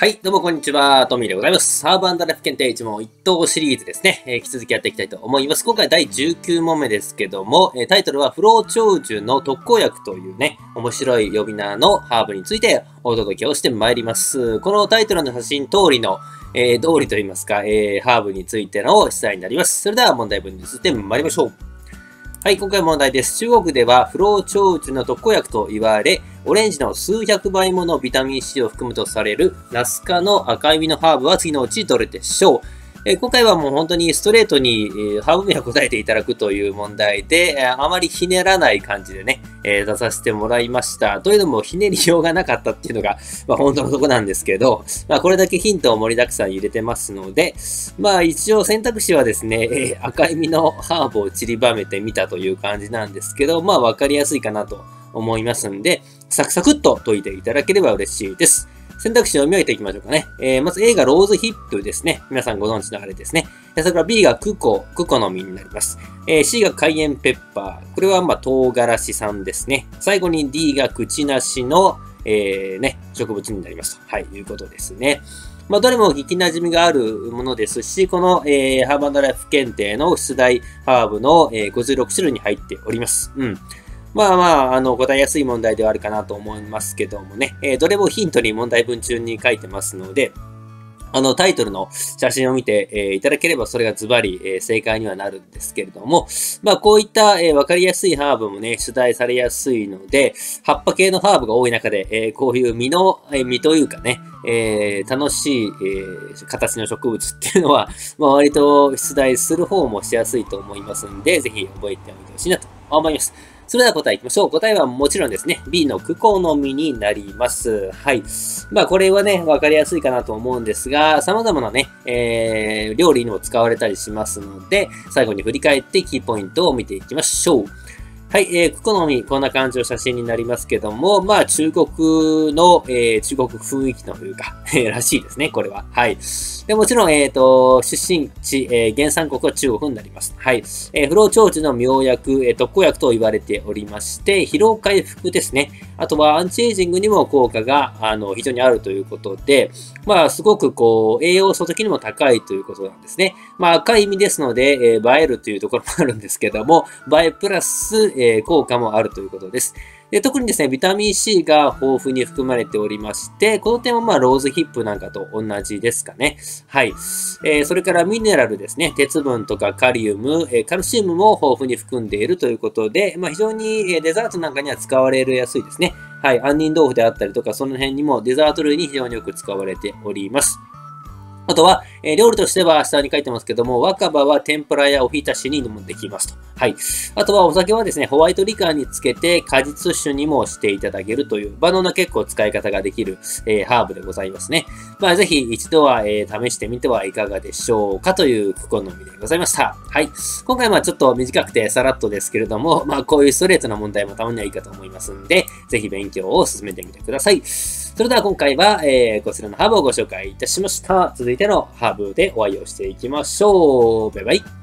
はい、どうもこんにちは。トミーでございます。サーブアンダラフ検定一問一答シリーズですね。えー、引き続きやっていきたいと思います。今回第19問目ですけども、えー、タイトルは不老長寿の特効薬というね、面白い呼び名のハーブについてお届けをしてまいります。このタイトルの写真通りの、えー、通りといいますか、えー、ハーブについての出題になります。それでは問題文について参りましょう。はい、今回問題です。中国では不老長寿の特効薬と言われ、オレンジの数百倍ものビタミン C を含むとされるナス科の赤い実のハーブは次のうちどれでしょう？え今回はもう本当にストレートに、え半分目は答えていただくという問題で、えあまりひねらない感じでね、え出させてもらいました。というのもひねりようがなかったっていうのが、まあ、本当のとこなんですけど、まあ、これだけヒントを盛りだくさん入れてますので、まあ一応選択肢はですね、え赤い実のハーブを散りばめてみたという感じなんですけど、まあわかりやすいかなと思いますんで、サクサクっと解いていただければ嬉しいです。選択肢を読み上げていきましょうかね。えー、まず A がローズヒップですね。皆さんご存知のあれですね。それから B がクコ、クコの実になります。えー、C がカイエンペッパー。これはまあ唐辛子さんですね。最後に D が口なしの、えー、ね、植物になります。はい、いうことですね。まあ、どれも聞き馴染みがあるものですし、この、えー、ハーバンドライフ検定の出題ハーブの、えー、56種類に入っております。うん。まあまあ、あの、答えやすい問題ではあるかなと思いますけどもね、えー、どれもヒントに問題文中に書いてますので、あの、タイトルの写真を見て、えー、いただければそれがズバリ、えー、正解にはなるんですけれども、まあ、こういった、えー、わかりやすいハーブもね、出題されやすいので、葉っぱ系のハーブが多い中で、えこういう実の、え実というかね、え楽しい、え形の植物っていうのは、まあ、割と出題する方もしやすいと思いますんで、ぜひ覚えておいてほしいなと思います。それでは答えいきましょう。答えはもちろんですね、B のクコの実になります。はい。まあこれはね、わかりやすいかなと思うんですが、様々なね、えー、料理にも使われたりしますので、最後に振り返ってキーポイントを見ていきましょう。はい、えー、好み、こんな感じの写真になりますけども、まあ、中国の、えー、中国雰囲気というか、えー、らしいですね、これは。はい。でもちろん、えっ、ー、と、出身地、えー、原産国は中国になります。はい。えー、不老長寿の妙薬、えー、特効薬と言われておりまして、疲労回復ですね。あとはアンチエイジングにも効果が、あの、非常にあるということで、まあ、すごくこう、栄養素的にも高いということなんですね。まあ、赤い意味ですので、えー、映えるというところもあるんですけども、映えプラス、えー、効果もあるということです。で特にですね、ビタミン C が豊富に含まれておりまして、この点はまあローズヒップなんかと同じですかね。はい。えー、それからミネラルですね。鉄分とかカリウム、えー、カルシウムも豊富に含んでいるということで、まあ、非常に、デザートなんかには使われやすいですね。はい。杏仁豆腐であったりとか、その辺にもデザート類に非常によく使われております。あとは、えー、料理としては下に書いてますけども、若葉は天ぷらやおひたしにもできますと。はい。あとはお酒はですね、ホワイトリカーにつけて果実酒にもしていただけるという、バナナ結構使い方ができる、えー、ハーブでございますね。まあ、ぜひ一度は、えー、試してみてはいかがでしょうかという好みでございました。はい。今回はちょっと短くてさらっとですけれども、まあ、こういうストレートな問題もたまにはいいかと思いますんで、ぜひ勉強を進めてみてください。それでは今回は、えー、こちらのハーブをご紹介いたしました。続いてのハーブでお会いをしていきましょう。バイバイ。